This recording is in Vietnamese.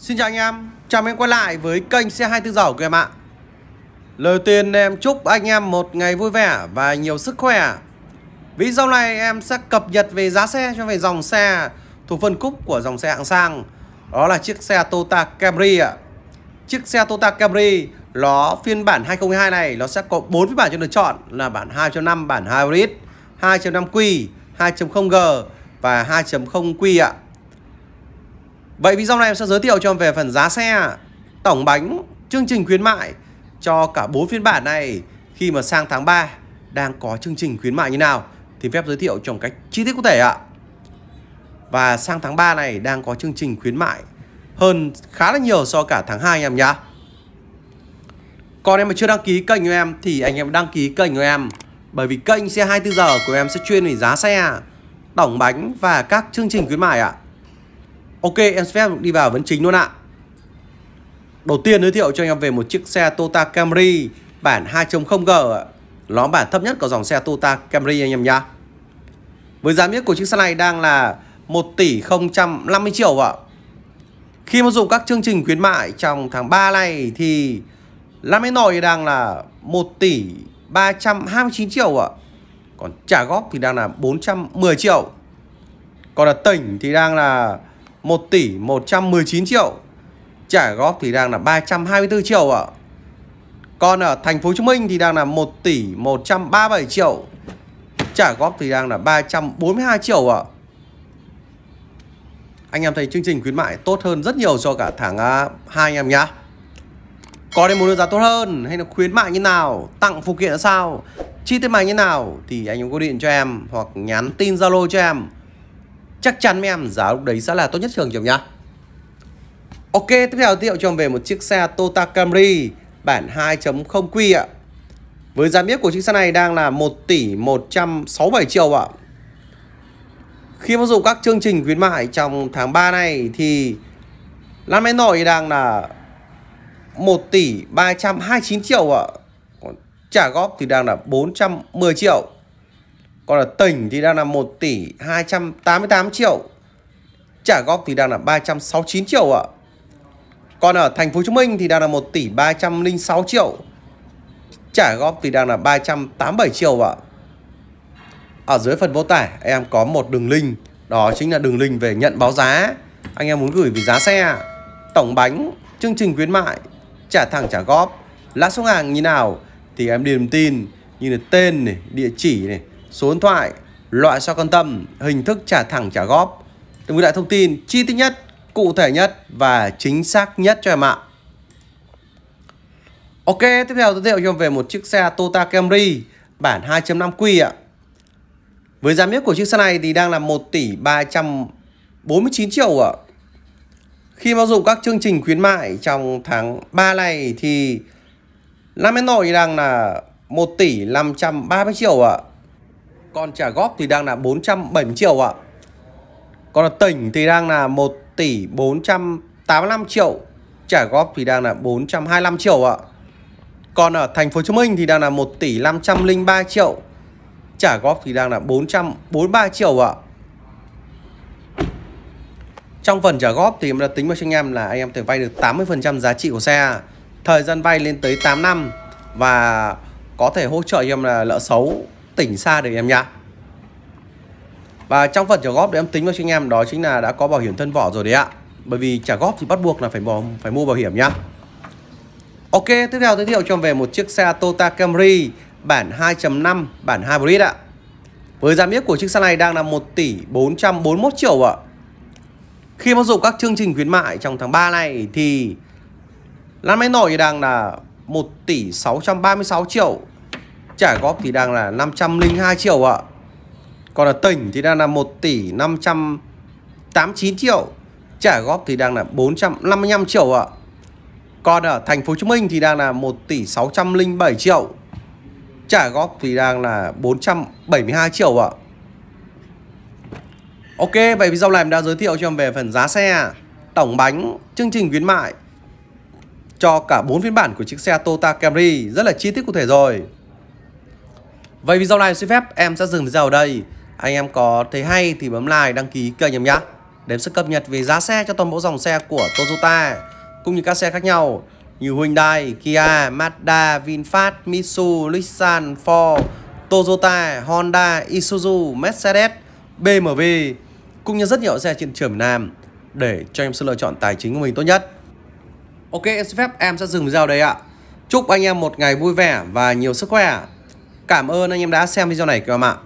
Xin chào anh em, chào mừng quay lại với kênh xe 24 giờ của em ạ. Lời tiên em chúc anh em một ngày vui vẻ và nhiều sức khỏe. Video này em sẽ cập nhật về giá xe cho về dòng xe thuộc phân khúc của dòng xe hạng sang. Đó là chiếc xe Toyota Camry ạ. Chiếc xe Toyota Camry nó phiên bản 2022 này nó sẽ có 4 phiên bản cho lựa chọn là bản 2.5, bản Hybrid, 2.5Q, 2.0G và 2.0Q ạ. Vậy video này em sẽ giới thiệu cho em về phần giá xe, tổng bánh, chương trình khuyến mại cho cả 4 phiên bản này khi mà sang tháng 3 đang có chương trình khuyến mại như nào thì phép giới thiệu trong cách chi tiết cụ thể ạ. Và sang tháng 3 này đang có chương trình khuyến mại hơn khá là nhiều so cả tháng 2 em nhá. Còn em mà chưa đăng ký kênh của em thì anh em đăng ký kênh của em bởi vì kênh xe 24 giờ của em sẽ chuyên về giá xe, tổng bánh và các chương trình khuyến mại ạ. Ok, em phép đi vào vấn chính luôn ạ. Đầu tiên giới thiệu cho anh em về một chiếc xe Toyota Camry, bản 2.0G Nó bản thấp nhất của dòng xe Toyota Camry anh em nhá. Với giá miết của chiếc xe này đang là 1 tỷ 050 triệu ạ. Khi mà dùng các chương trình khuyến mại trong tháng 3 này thì Lam nổi đang là 1 tỷ 329 triệu ạ. Còn trả góp thì đang là 410 triệu. Còn là tỉnh thì đang là 1 tỷ 119 triệu. Trả góp thì đang là 324 triệu ạ. Còn ở thành phố Hồ Chí Minh thì đang là 1 tỷ 137 triệu. Trả góp thì đang là 342 triệu ạ. Anh em thấy chương trình khuyến mại tốt hơn rất nhiều cho cả tháng à, 2 anh em nhá. Có đến muốn đơn giá tốt hơn hay là khuyến mại như nào, Tặng phụ kiện là sao, Chi tiết mày như nào Thì anh em có điện cho em Hoặc nhắn tin Zalo cho em chắc chắn mấy em giá lúc đấy sẽ là tốt nhất trường chồng nhá. Ok, tiếp theo giới thiệu cho em về một chiếc xe Toyota Camry, bản 2.0 Q ạ. Với giá biết của chiếc xe này đang là 1 tỷ 167 triệu ạ. Khi áp dụng các chương trình khuyến mại trong tháng 3 này thì Lan máy nổi đang là 1 tỷ 329 triệu ạ. Còn trả góp thì đang là 410 triệu còn ở tỉnh thì đang là 1 tỷ 288 triệu. Trả góp thì đang là 369 triệu ạ. Còn ở thành phố Hồ Chí Minh thì đang là 1 tỷ 306 triệu. Trả góp thì đang là 387 triệu ạ. Ở dưới phần mô tả em có một đường link. Đó chính là đường link về nhận báo giá. Anh em muốn gửi về giá xe Tổng bánh, chương trình khuyến mại Trả thẳng trả góp. Lát số hàng như nào Thì em điền tin như là tên này, địa chỉ này số điện thoại, loại sao quan tâm, hình thức trả thẳng trả góp. Để gửi lại thông tin chi tiết nhất, cụ thể nhất và chính xác nhất cho em ạ. Ok, tiếp theo giới thiệu cho em về một chiếc xe Toyota Camry bản 2.5 Q ạ. Với giá miết của chiếc xe này thì đang là 1 tỷ 349 triệu ạ. Khi mà dùng các chương trình khuyến mại trong tháng 3 này thì Nam Hà nội đang là 1 tỷ 530 triệu ạ. Còn trả góp thì đang là 470 triệu ạ. Còn là tỉnh thì đang là 1 tỷ 485 triệu. Trả góp thì đang là 425 triệu ạ. Còn ở thành phố Hồ Chí Minh thì đang là 1 tỷ 503 triệu. Trả góp thì đang là 443 triệu ạ. Trong phần trả góp thì em đã tính vào cho anh em là anh em thể vay được 80% giá trị của xe. Thời gian vay lên tới 8 năm Và có thể hỗ trợ cho em là lỡ xấu tỉnh xa được em nhá. Và trong phần trả góp để em tính cho anh em đó chính là đã có bảo hiểm thân vỏ rồi đấy ạ. Bởi vì trả góp thì bắt buộc là phải bỏ phải mua bảo hiểm nhá. Ok, tiếp theo giới thiệu cho em về một chiếc xe Toyota Camry, bản 2.5 bản hybrid ạ. Với giá miết của chiếc xe này đang là 1 tỷ 441 triệu ạ. Khi áp dụng các chương trình khuyến mại trong tháng 3 này thì Lan máy nổi đang là 1 tỷ 636 triệu. Trả góp thì đang là 502 triệu ạ. Còn ở tỉnh thì đang là 1 tỷ 589 triệu. Trả góp thì đang là 455 triệu ạ. Còn ở thành phố Hồ Chí Minh thì đang là 1 tỷ 607 triệu. Trả góp thì đang là 472 triệu ạ. Ok, vậy video này em đã giới thiệu cho em về phần giá xe Tổng bánh, chương trình khuyến mại Cho cả 4 phiên bản của chiếc xe Toyota Camry. Rất là chi tiết cụ thể rồi. Vậy video này xin phép em sẽ dừng video ở đây Anh em có thấy hay thì bấm like, đăng ký kênh em nhé Đếm sức sẽ cập nhật về giá xe cho toàn bộ dòng xe của Toyota cũng như các xe khác nhau như Hyundai, Kia, Mazda, VinFast, Mitsubishi, Nissan, Ford, Toyota, Honda, Isuzu, Mercedes, BMW cũng như rất nhiều xe trên trường Việt Nam để cho em sự lựa chọn tài chính của mình tốt nhất. Ok, em xin phép em sẽ dừng video đây ạ. Chúc anh em một ngày vui vẻ và nhiều sức khỏe. Cảm ơn anh em đã xem video này các em ạ.